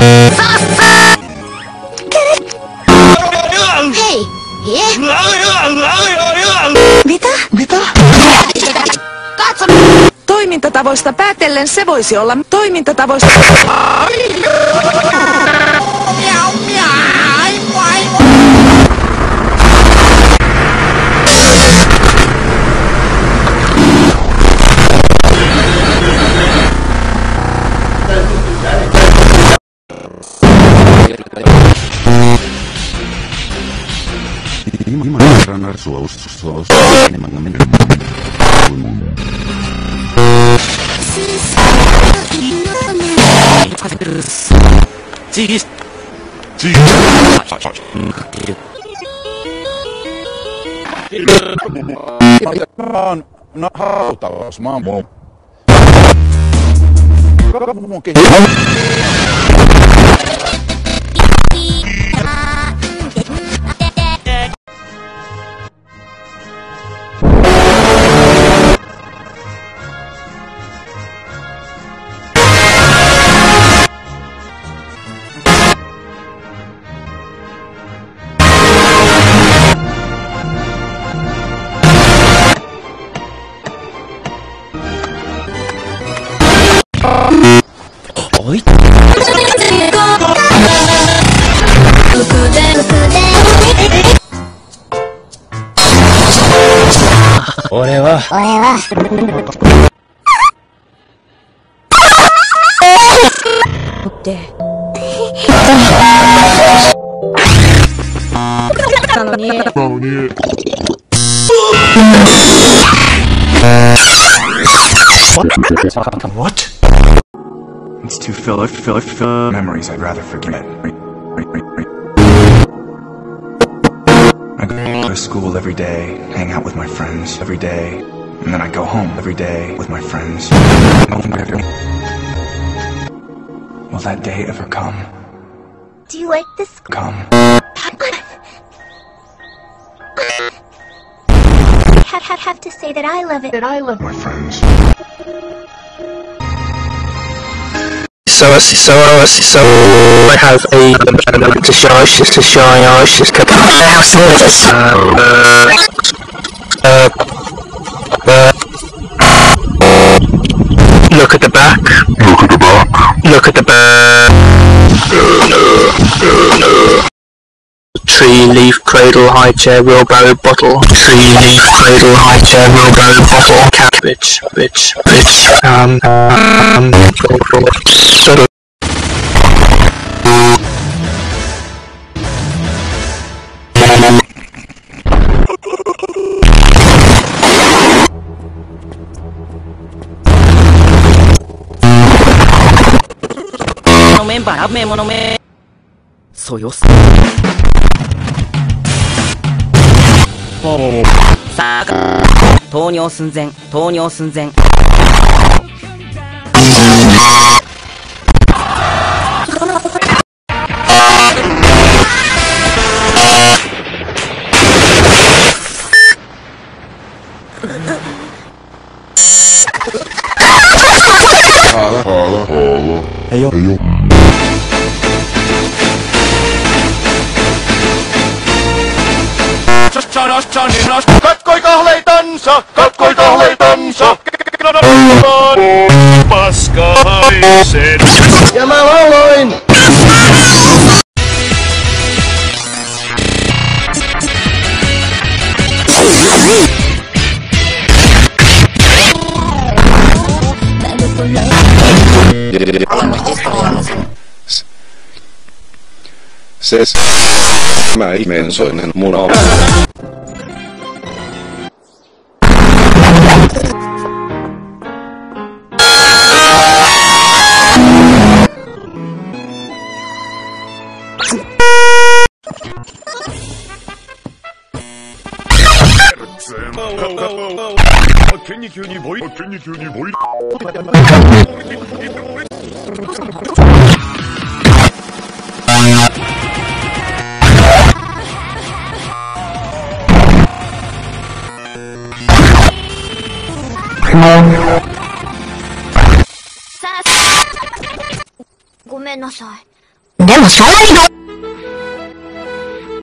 Hei! Mitä? Mitä? Katso! Toimintatavoista päätellen se voisi olla toimintatavoista. Imaran suous suous enemmän enemmän kuin Siis... Mä oon no, hautaus, mä oon. Kaupunki. 俺は、って。なのに、 What? It's too fill fill fill memories I'd rather forget. School every day, hang out with my friends every day, and then I go home every day with my friends. Will that day ever come? Do you like this? Come. Have, have, have to say that I love it. That I love My friends. So, I so, I so, I have a to show, just to show, just to uh, uh, uh, look tree leaf cradle high chair wheelbarrow bottle tree leaf cradle high chair wheelbarrow bottle cat bitch bitch bitch um um. So you're. さあ糖尿寸前糖尿寸前。好了好了，哎呦哎呦。Katkoi kahleitansa, katkoi kahleitansa. Paska haisee. Ja mä lauloin. Se Mä ihmeensoinen muna. ごめんなさい。でもしょうがない